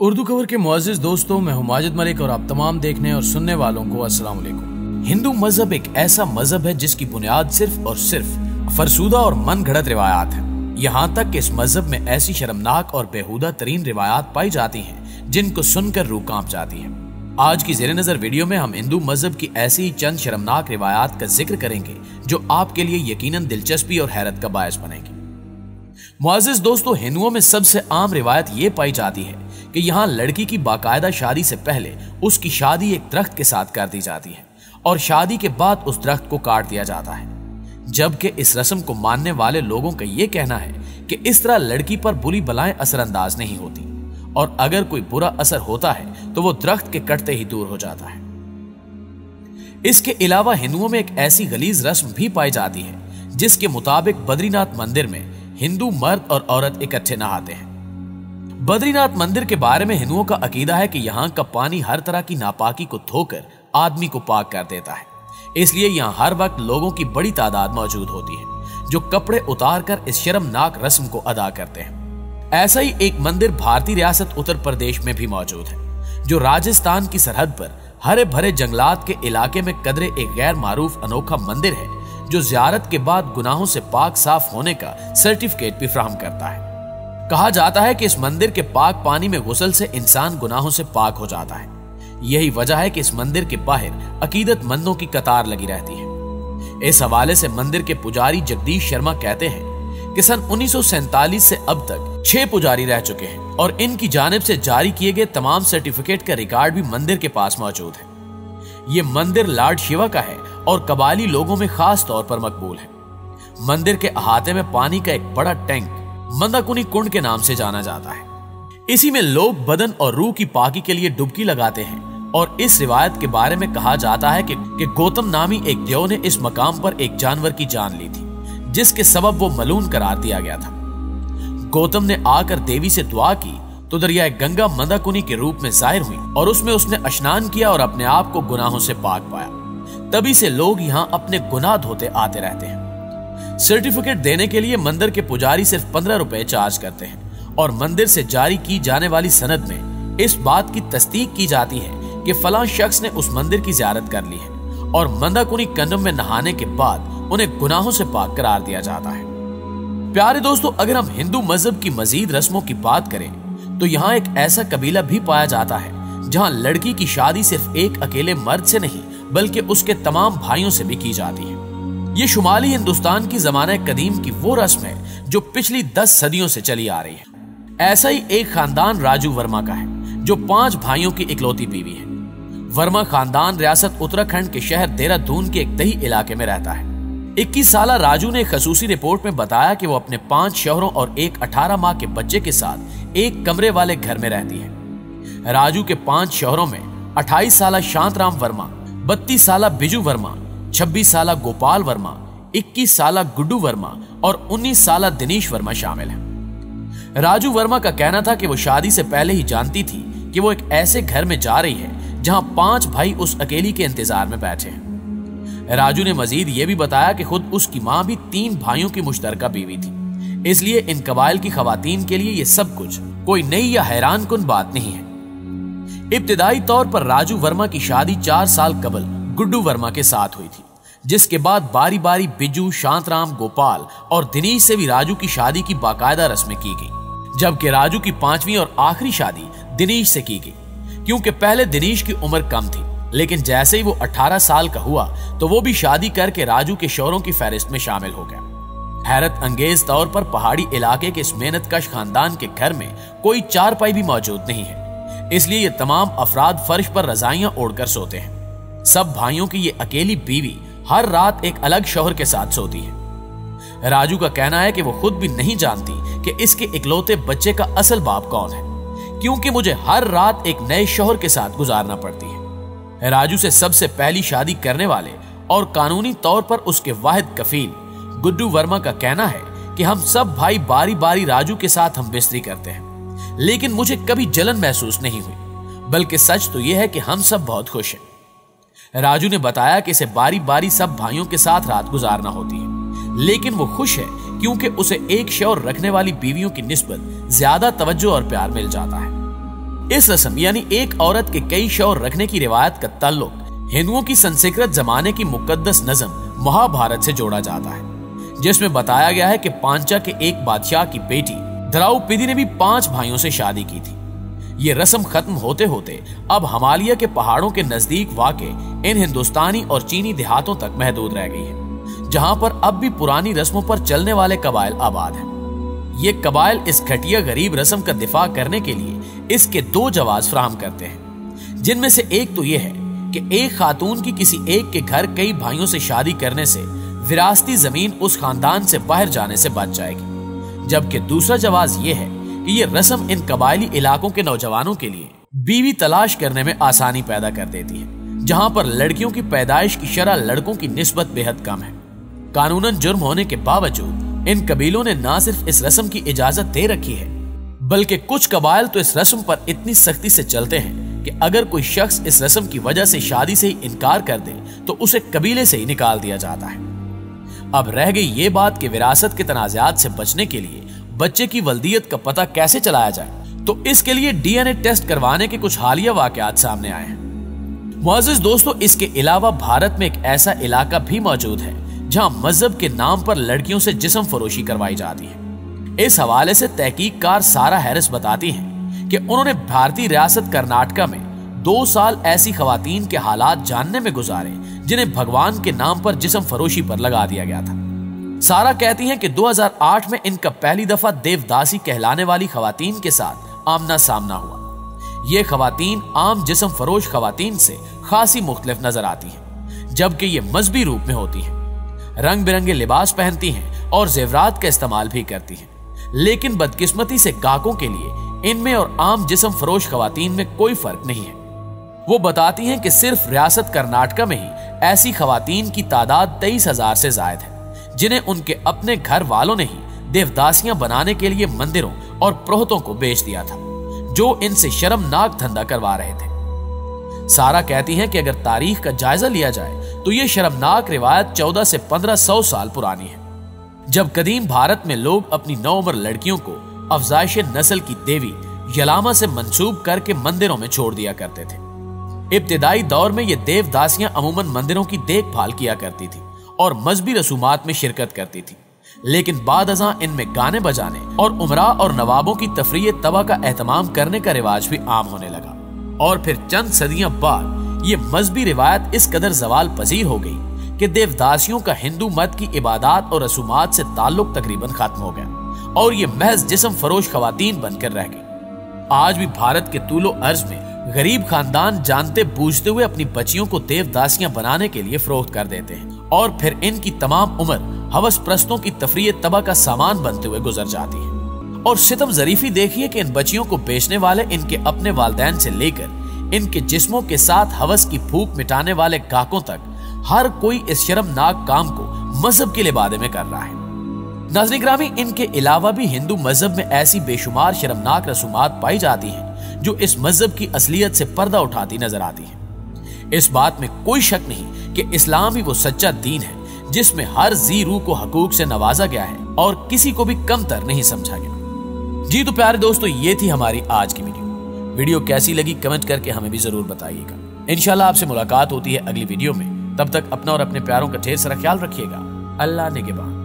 उर्दू खबर के मुआजिज दोस्तों, मैं हूँ माजिद मलिक और आप तमाम देखने और सुनने वालों को अस्सलाम वालेकुम। हिंदू मज़हब एक ऐसा मज़हब है जिसकी बुनियाद सिर्फ़ और सिर्फ़ फरसूदा और मन घड़त रिवायात है। यहाँ तक कि इस मज़हब में ऐसी शर्मनाक और बेहुदा तरीन रिवायात पाई जाती हैं, जिनको सुनकर रूह काँप जाती है। आज की जेर नज़र वीडियो में हम हिंदू मज़हब की ऐसी चंद शर्मनाक रिवायात का ज़िक्र करेंगे, जो आपके लिए यकीनन दिलचस्पी और हैरत का बायस बनेगी। मुआजिज दोस्तों, हिंदुओं में सबसे आम रिवायत ये पाई जाती है कि यहाँ लड़की की बाकायदा शादी से पहले उसकी शादी एक दरख्त के साथ कर दी जाती है और शादी के बाद उस दरख्त को काट दिया जाता है। जबकि इस रस्म को मानने वाले लोगों का यह कहना है कि इस तरह लड़की पर बुरी बलाएँ असरअंदाज नहीं होती और अगर कोई बुरा असर होता है तो वो दरख्त के कटते ही दूर हो जाता है। इसके अलावा हिंदुओं में एक ऐसी गलीज रस्म भी पाई जाती है, जिसके मुताबिक बद्रीनाथ मंदिर में हिंदू मर्द और औरत इकट्ठे नहाते हैं। बद्रीनाथ मंदिर के बारे में हिंदुओं का अकीदा है कि यहाँ का पानी हर तरह की नापाकी को धोकर आदमी को पाक कर देता है। इसलिए यहाँ हर वक्त लोगों की बड़ी तादाद मौजूद होती है, जो कपड़े उतार कर इस शर्मनाक रस्म को अदा करते हैं। ऐसा ही एक मंदिर भारतीय रियासत उत्तर प्रदेश में भी मौजूद है, जो राजस्थान की सरहद पर हरे भरे जंगलात के इलाके में कदरे एक गैर मारूफ अनोखा मंदिर है, जो जियारत के बाद गुनाहों से पाक साफ़ होने का सर्टिफिकेट भी फ्राहम करता है। कहा जाता है कि इस मंदिर के पाक पानी में गुसल से इंसान गुनाहों से पाक हो जाता है। यही वजह है कि इस मंदिर के बाहर अकीदत मंदों की कतार लगी रहती है। इस हवाले से मंदिर के पुजारी जगदीश शर्मा कहते हैं कि सन उन्नीस से अब तक छह पुजारी रह चुके हैं और इनकी जानब से जारी किए गए तमाम सर्टिफिकेट का रिकॉर्ड भी मंदिर के पास मौजूद है। ये मंदिर लॉर्ड शिवा का है और कबाली लोगों में खास तौर पर मकबूल है। मंदिर के अहाते में पानी का एक बड़ा टैंक मंदाकुनी कुंड के नाम से जाना जाता है। इसी में लोग बदन और रूह की पाकी के लिए डुबकी लगाते हैं और इस रिवायत के बारे में कहा जाता है कि, कि गौतम नामी एक देव ने इस मकाम पर एक जानवर की जान ली थी जिसके सबब वो मलून करार दिया गया था। गौतम ने आकर देवी से दुआ की तो दरिया गंगा मंदाकुनी के रूप में ज़ाहिर हुई और उसमें उसने स्नान किया और अपने आप को गुनाहों से पाक पाया। तभी से लोग यहाँ अपने गुनाह धोते आते रहते हैं। सर्टिफिकेट देने के लिए मंदिर के पुजारी सिर्फ़ पंद्रह रुपए चार्ज करते हैं और मंदिर से जारी की जाने वाली सनद में इस बात की तस्दीक की जाती है कि फला शख्स ने उस मंदिर की जियारत कर ली है और मंदाकुनी कंडम में नहाने के बाद उन्हें गुनाहों से पाक करार दिया जाता है। प्यारे दोस्तों, अगर हम हिंदू मज़हब की मजीद रस्मों की बात करें तो यहाँ एक ऐसा कबीला भी पाया जाता है, जहाँ लड़की की शादी सिर्फ़ एक अकेले मर्द से नहीं, बल्कि उसके तमाम भाइयों से भी की जाती है। ये शुमाली हिंदुस्तान की जमाने कदीम की वो रस्म है जो पिछली दस सदियों से चली आ रही है। ऐसा ही एक खानदान राजू वर्मा का है, जो पाँच भाइयों की इकलौती बीवी है। वर्मा खानदान रियासत उत्तराखंड के शहर देहरादून के एक दही इलाके में रहता है। इक्कीस साल राजू ने खसूसी रिपोर्ट में बताया कि वो अपने पाँच शहरों और एक अठारह माह के बच्चे के साथ एक कमरे वाले घर में रहती है। राजू के पाँच शहरों में अट्ठाईस साल शांतराम वर्मा, बत्तीस साल बिजू वर्मा छब्बीस साल गोपाल वर्मा, इक्कीस साल गुड्डू वर्मा और उन्नीस साल दिनेश वर्मा शामिल हैं। राजू वर्मा का कहना था कि वो शादी से पहले ही जानती थी कि वो एक ऐसे घर में जा रही है जहाँ पाँच भाई उस अकेली के इंतज़ार में बैठे हैं। राजू ने मजीद ये भी बताया कि खुद उसकी माँ भी तीन भाइयों की मुश्तरका बीवी थी। इसलिए इन कबाइल की खातन के लिए ये सब कुछ कोई नई या हैरान कन बात नहीं है। इब्तदाई तौर पर राजू वर्मा की शादी चार साल कबल गुड्डू वर्मा के साथ हुई थी। जिसके बाद बारी बारी बिजू, शांतराम, गोपाल और दिनेश से भी राजू की शादी की बाकायदा रस्में की गई। जबकि राजू की पांचवी और आखिरी शादी दिनेश से की गई। क्योंकि पहले दिनेश की उम्र कम थी, लेकिन जैसे ही वो 18 साल का हुआ तो वो भी शादी करके राजू के शोरों की फहरिस्त में शामिल हो गया। हैरत अंगेज तौर पर पहाड़ी इलाके के इस मेहनत कश खानदान के घर में कोई चारपाई भी मौजूद नहीं है। इसलिए ये तमाम अफराद फर्श पर रजाइयाँ ओढ़कर सोते हैं। सब भाइयों की ये अकेली बीवी हर रात एक अलग शोहर के साथ सोती है। राजू का कहना है कि वो खुद भी नहीं जानती कि इसके इकलौते बच्चे का असल बाप कौन है, क्योंकि मुझे हर रात एक नए शोहर के साथ गुजारना पड़ती है। राजू से सबसे पहली शादी करने वाले और कानूनी तौर पर उसके वाहिद कफील, गुड्डू वर्मा का कहना है कि हम सब भाई बारी बारी राजू के साथ हम बिस्तरी करते हैं, लेकिन मुझे कभी जलन महसूस नहीं हुई, बल्कि सच तो यह है कि हम सब बहुत खुश हैं। राजू ने बताया कि इसे बारी बारी सब भाइयों के साथ रात गुजारना होती है। लेकिन वो खुश है क्योंकि उसे एक शोर रखने वाली बीवियों की निस्बत ज़्यादा तवज्जो और प्यार मिल जाता है। इस रस्म, यानी एक औरत के कई शौर रखने की रिवायत का ताल्लुक हिंदुओं की संस्कृत जमाने की मुकद्दस नजम महाभारत से जोड़ा जाता है। जिसमें बताया गया है कि पांचा के एक बादशाह की बेटी द्राउपदी ने भी पाँच भाइयों से शादी की थी। ये रस्म खत्म होते होते अब हिमालय के पहाड़ों के नज़दीक वाक़ इन हिंदुस्तानी और चीनी देहातों तक महदूद रह गई है, जहाँ पर अब भी पुरानी रस्मों पर चलने वाले कबाइल आबाद हैं। ये कबाइल इस घटिया गरीब रस्म का दिफा करने के लिए इसके दो जवाब फ्राहम करते हैं। जिनमें से एक तो यह है कि एक खातून की किसी एक के घर कई भाइयों से शादी करने से विरासती ज़मीन उस खानदान से बाहर जाने से बच जाएगी, जबकि दूसरा जवाब यह है कि ये रस्म इन कबायली इलाकों के नौजवानों के लिए बीवी तलाश करने में आसानी पैदा कर देती है, जहाँ पर लड़कियों की पैदाइश की शरह लड़कों की निस्बत बेहद कम है। कानूनन जुर्म होने के बावजूद, इन कबीलों ने न सिर्फ़ इस रस्म की इजाज़त दे रखी है, बल्कि कुछ कबाइल तो इस रस्म पर इतनी सख्ती से चलते हैं कि अगर कोई शख्स इस रस्म की वजह से शादी से ही इनकार कर दे तो उसे कबीले से ही निकाल दिया जाता है। अब रह गई ये बात कि विरासत के तनाजात से बचने के लिए बच्चे की वल्दियत का पता कैसे चलाया जाए? तो इसके लिए डीएनए टेस्ट करवाने के कुछ हालिया वाकयात सामने आए हैं। मुआजिज दोस्तों, इसके अलावा भारत में एक ऐसा इलाका भी मौजूद है, जहाँ मज़हब के नाम पर लड़कियों से जिसम फरोशी करवाई जाती है। इस हवाले से तहकीककार सारा हैरिस बताती हैं कि उन्होंने भारतीय रियासत कर्नाटका में दो साल ऐसी खातन के हालात जानने में गुजारे, जिन्हें भगवान के नाम पर जिसम फरोशी पर लगा दिया गया था। सारा कहती हैं कि 2008 में इनका पहली दफ़ा देवदासी कहलाने वाली खातन के साथ आमना सामना हुआ। ये खातन आम जिसम फरोश खातन से खासी मुख्तलिफ़ नज़र आती हैं, जबकि ये मजहबी रूप में होती हैं। रंग बिरंगे लिबास पहनती हैं और जेवरात का इस्तेमाल भी करती हैं। लेकिन बदकिस्मती से गाहकों के लिए इनमें और आम जिसम फरोश खातन में कोई फ़र्क नहीं है। वो बताती हैं कि सिर्फ़ रियासत कर्नाटका में ही ऐसी खातन की तादाद तेईस हज़ार से जायद है। जिन्हें उनके अपने घर वालों ने ही देवदासियाँ बनाने के लिए मंदिरों और प्रोहतों को बेच दिया था, जो इनसे शर्मनाक धंधा करवा रहे थे। सारा कहती हैं कि अगर तारीख का जायजा लिया जाए तो यह शर्मनाक रिवायत 14 से 1500 साल पुरानी है। जब कदीम भारत में लोग अपनी नौ उम्र लड़कियों को अफजाइश नस्ल की देवी यलामा से मंसूब करके मंदिरों में छोड़ दिया करते थे। इब्तदाई दौर में ये देवदासियाँ अमूमन मंदिरों की देखभाल किया करती थी। और मजहबी रसूमात में शिरकत करती थी। लेकिन बाद अजा इनमें गाने बजाने और उमरा और नवाबों की तफरी तबा का एहतमाम करने का रिवाज भी आम होने लगा। और फिर चंद सदियाँ बाद ये मजहबी रिवायत इस कदर जवाल पजीर हो गई कि देवदासियों का हिंदू मत की इबादत और रसूमात से ताल्लुक तकरीबन खत्म हो गया और ये महज जिसम फरोश खातन बनकर रह गई। आज भी भारत के तूलो अर्ज़ में गरीब खानदान जानते बूझते हुए अपनी बच्चियों को देवदासियाँ बनाने के लिए फरोख्त कर देते हैं। और फिर इनकी तमाम उम्र हवस प्रस्तों की तफरी तबाह का सामान बनते हुए गुजर जाती है। और सितम जरीफी देखिए कि इन बच्चियों को बेचने वाले इनके अपने वालदेन से लेकर इनके जिस्मों के साथ हवस की फूक मिटाने वाले काकों तक हर कोई इस शर्मनाक काम को मज़हब के लिबादे में कर रहा है। नाजरी ग्रामी, इनके अलावा भी हिंदू मज़हब में ऐसी बेशुमार शर्मनाक रसूमात पाई जाती हैं, जो इस मज़हब की असलियत से पर्दा उठाती नज़र आती है। इस बात में कोई शक नहीं कि इस्लाम ही वो सच्चा दीन है, जिसमें हर जी रूह को हकूक से नवाजा गया है और किसी को भी कमतर नहीं समझा गया। जी तो प्यारे दोस्तों, ये थी हमारी आज की वीडियो। वीडियो कैसी लगी कमेंट करके हमें भी ज़रूर बताइएगा। इनशाला आपसे मुलाकात होती है अगली वीडियो में। तब तक अपना और अपने प्यारों का ढेर सारा ख्याल रखिएगा। अल्लाह ने के बाद।